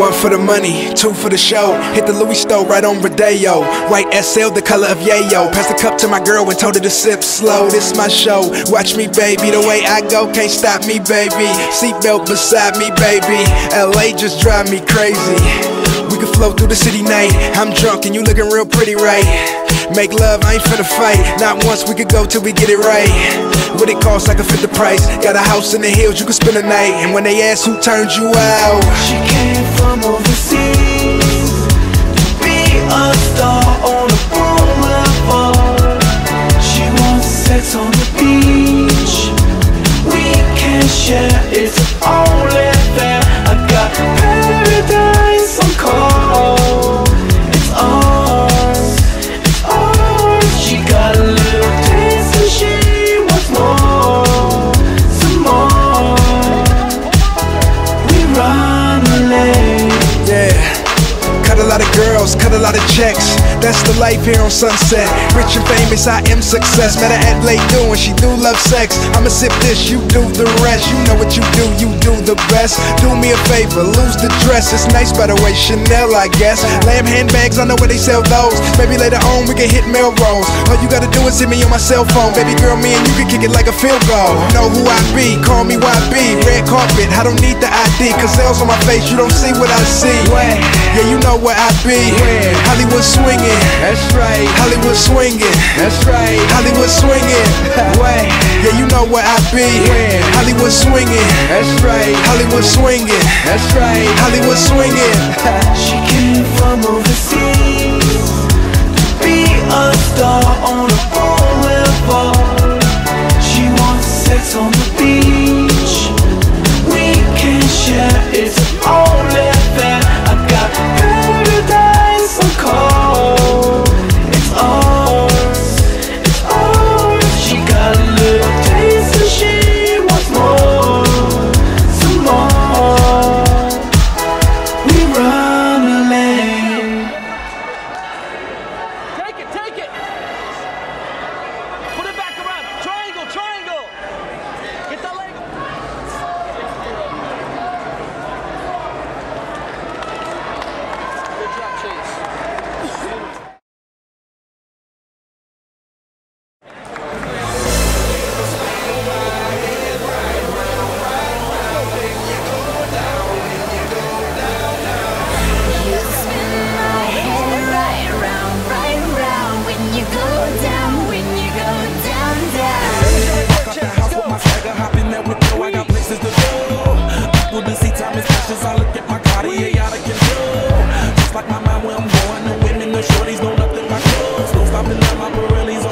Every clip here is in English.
One for the money, two for the show. Hit the Louis store right on Rodeo. White SL, the color of yayo. Pass the cup to my girl and told her to sip slow. This my show. Watch me, baby. The way I go can't stop me, baby. Seatbelt beside me, baby. LA just drive me crazy. We can flow through the city night. I'm drunk and you looking real pretty, right? Make love, I ain't finna fight. Not once we could go till we get it right. What it costs, I can fit the price. Got a house in the hills, you can spend a night. And when they ask who turned you out, She came from overseas That's the life here on Sunset. Rich and famous, I am success. Met her at late doing, she do love sex. I'ma sip this, you do the rest. You know what you do, you do the best. Do me a favor, lose the dress. It's nice by the way, Chanel, I guess. Lamb handbags, I know where they sell those. Maybe later on we can hit Melrose. All you gotta do is hit me on my cell phone. Baby girl, me and you can kick it like a field goal. Know who I be, call me YB. Red carpet, I don't need the ID. Cause L's on my face, you don't see what I see. Yeah, you know where I be. Hollywood swinging. That's right, Hollywood swinging. that's right. Hollywood swinging. Yeah, you know where I be. Hollywood swinging. That's right, Hollywood swinging. that's right. Hollywood swinging. She came from overseas to be a star on a I'm going. No women, no shorties, no nothing. My clothes, no stopping at my Pirellis.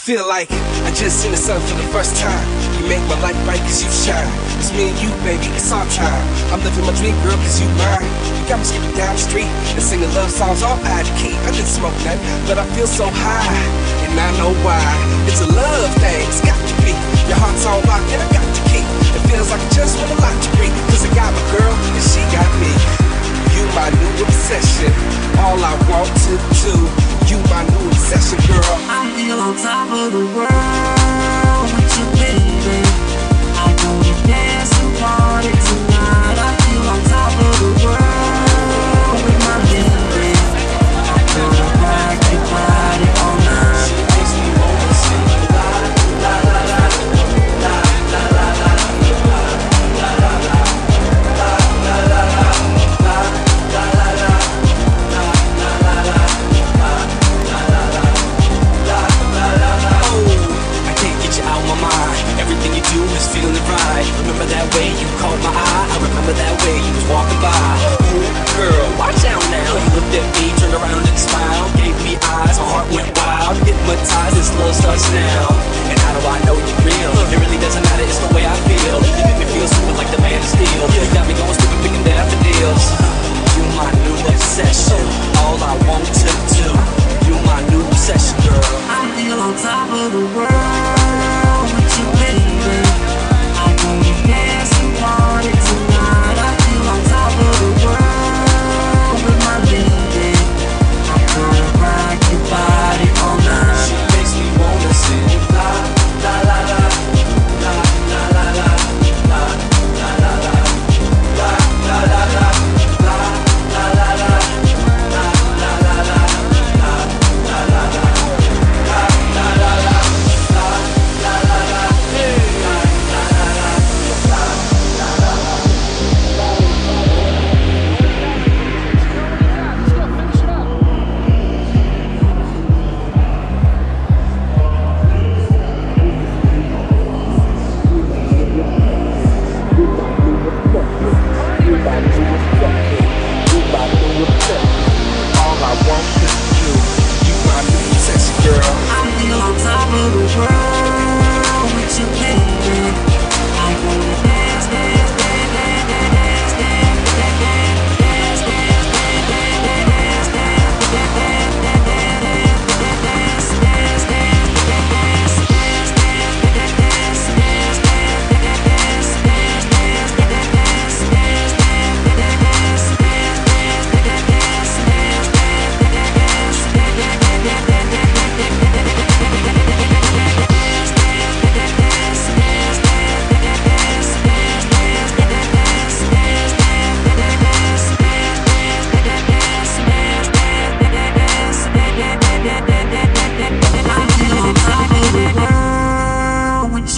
Feel like I just seen the sun for the first time. You make my life bright cause you shine. It's me and you, baby, it's our time. I'm living my dream, girl, cause you mine. You got me skipping down the street and singing love songs all out of key. I didn't smoke that, but I feel so high. And I know why. It's a love thing, it's got to be. Your heart's all locked and I got to keep. It feels like I just want a lot to breathe. Cause I got my girl and she got me. You my new obsession. All I want to do. You my new obsession, of the world Hypnotized, this love starts now. And how do I know you're real? It really doesn't matter, it's the way I feel. You make me feel stupid like the man of steel. You got me going stupid, picking daffodils.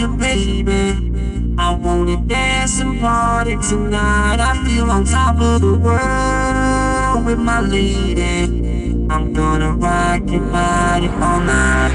You, baby. I wanna dance and party tonight. I feel on top of the world with my lady. I'm gonna rock your body all night.